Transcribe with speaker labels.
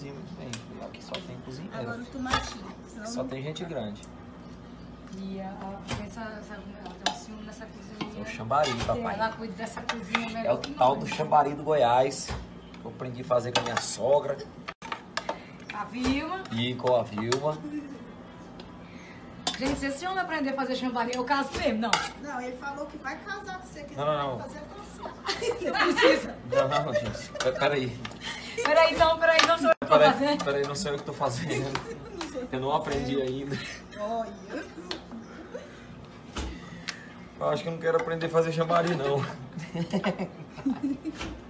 Speaker 1: cozinha muito bem. Aqui só tem cozinheiro.
Speaker 2: Agora o tomatinho. Senão
Speaker 1: Só tem gente grande.
Speaker 3: E a, a, essa, essa, ela tem um ciúme nessa
Speaker 1: É
Speaker 3: cozinha.
Speaker 1: o chambari, papai.
Speaker 3: Ela cuida dessa cozinha
Speaker 1: É o tal do chambari do Goiás. que Eu aprendi a fazer com a minha sogra
Speaker 3: A Vilma.
Speaker 1: e com a Vilma.
Speaker 3: Gente, se esse homem aprender a fazer chambari, eu caso mesmo, não.
Speaker 2: Não, ele falou que vai casar com você, que
Speaker 1: Não, não, não.
Speaker 2: vai fazer com você.
Speaker 3: Você precisa.
Speaker 1: Não, não, gente. Pe- Peraí.
Speaker 3: Peraí, então, peraí,
Speaker 1: Peraí,
Speaker 3: fazendo.
Speaker 1: peraí, não sei o que tô fazendo. Eu não aprendi ainda.
Speaker 2: Olha.
Speaker 1: Eu acho que eu não quero aprender a fazer chambari, não.